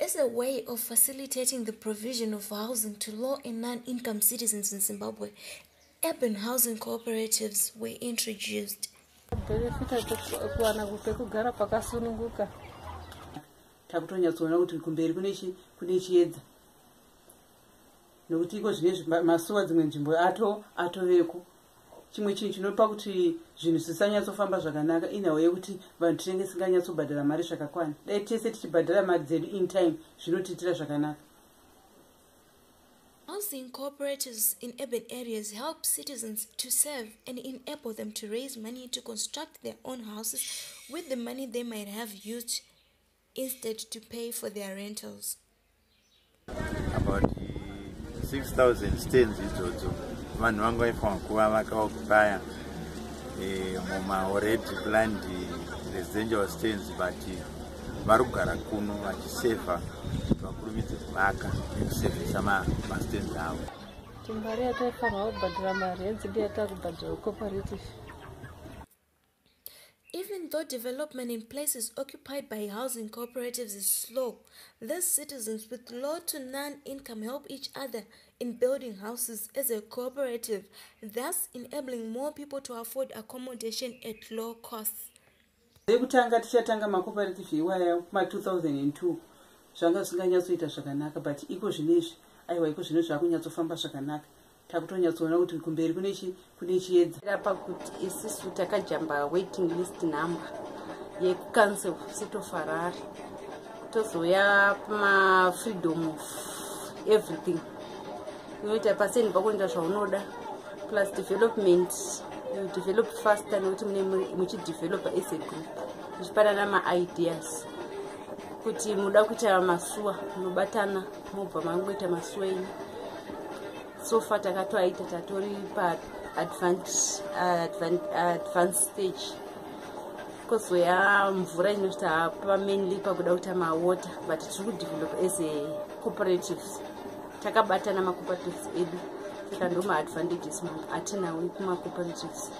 As a way of facilitating the provision of housing to low and non income citizens in Zimbabwe, urban housing cooperatives were introduced. nokuti iko zvine masuwa dzimwe nzvimbo ato atoveko chimwe chinhu chinopa kuti zvinhu zvisanyatsofamba zvakanaka inhau yekuti vanhu tinenge tisinganyatsobhadhara mari zvakakwana dai tese tichibhadhara mari dzedu in time zvinotiitira zvakanaka Housing cooperatives in urban areas help citizens to save and enable them to raise money to construct their own houses with the money they might have used instead to pay for their rentals. about 6000 stands idzodzo vanhu vanga vaifanwa kuva vakaokupaya mumaoredi planned residential stands but vari kugara kuno vachisevha vakurumidze kuvaka nekusevhisa mastands avo. Timari yataifanwa kubhadhara marenzi ndi yatakubhadhara cooperative Even though development in places occupied by housing cooperatives is slow, these citizens with low to none income help each other in building houses as a cooperative, thus enabling more people to afford accommodation at low costs. ekutanga tichatanga macooperative iwaya kuma2002 zvanga zvisinganyatsoita zvakanaka but iko zvinezvi aiwa iko zvino zvaakunyatsofamba zvakanaka takutonyatsoona kuti kumberi kune chi- kune chiedza. Rapa kuti isusu takajamba waiting list number of harare tozoya pamafreedom of everything. Inoita paseni pakuenda zvaunoda. Plus development develop faster nekuti mune muchidevelopa as a group. Muchipanana maideas. Kuti muda kuita masuwa munobatana mobva mangoita masuwa enyu so far takatoaita tatori paadvance stage. Kozoya mvura inosvita pamainly pakuda kuita mawater but tiri kudevelop as a cooperatives takabatana macooperatives edu. Saka ndo maadvantages mamwe atinawo kumacooperatives